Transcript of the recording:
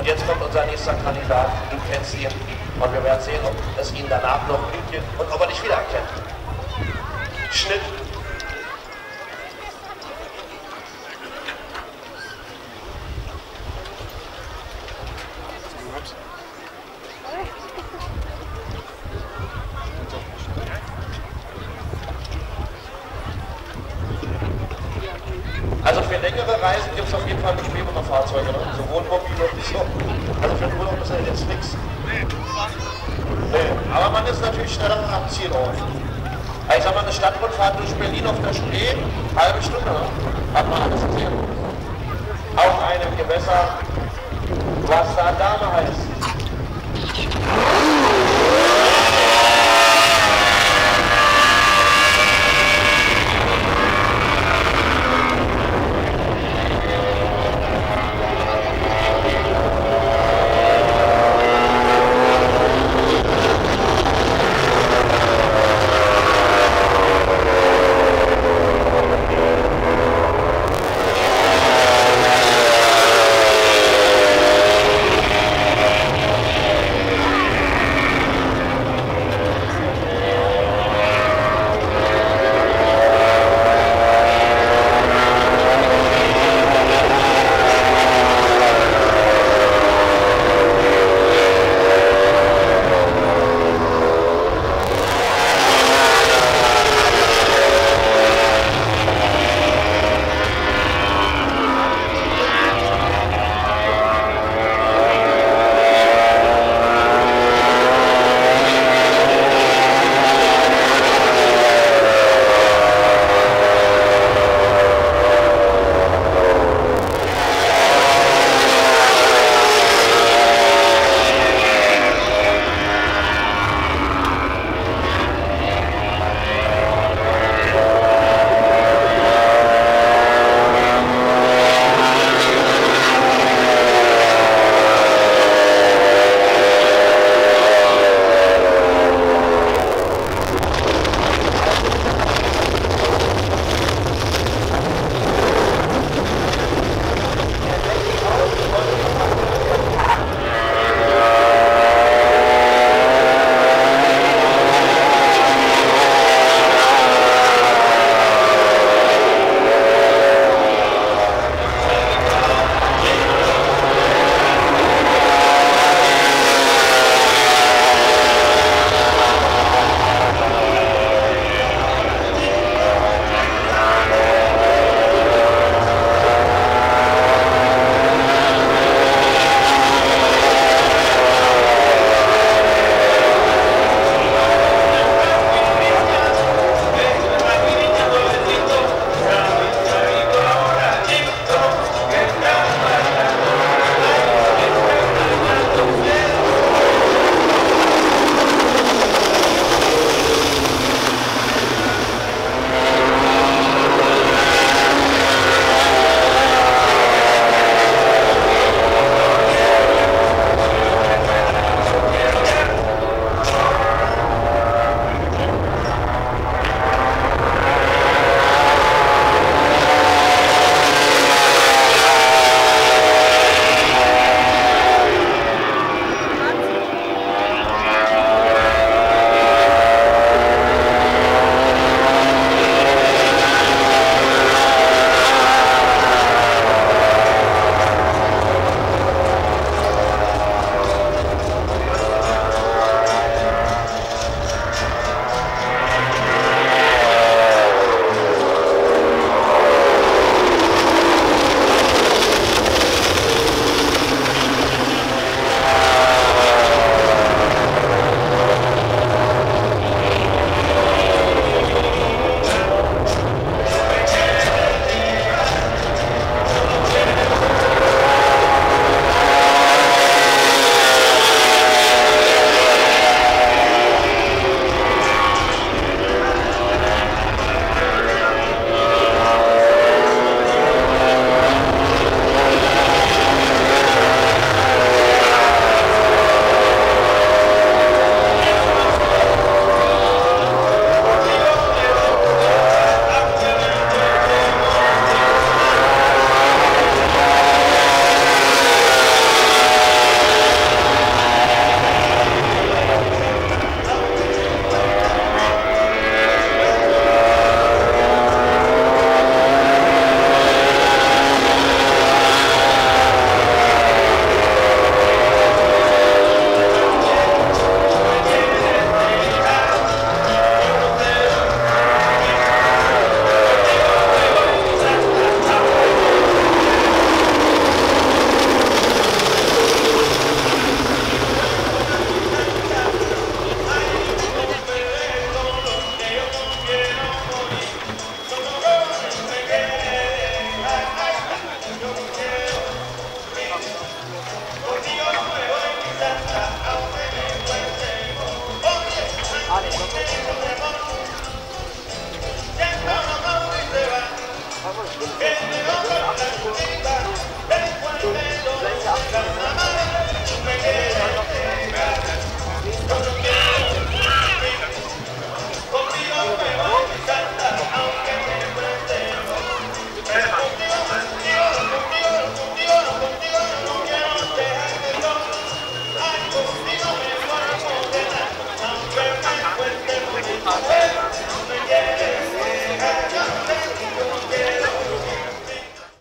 Und jetzt kommt unser nächster Kandidat, du kennst ihn. Und wir werden sehen, ob es ihn danach noch glüht und ob er dich wiedererkennt. Schnitt. Also für längere Reisen gibt es auf jeden Fall beschwebende Fahrzeuge, ne? sowohl mobile und so. Also für den Urlaub ist das jetzt nichts. Nee, aber man ist natürlich schneller am Zielort. Ich sag mal, eine Stadtrundfahrt durch Berlin auf der Spree, halbe Stunde, ne? hat man alles gesehen. Auf einem Gewässer, was da Dame heißt.